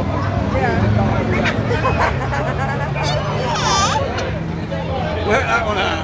Where that one at?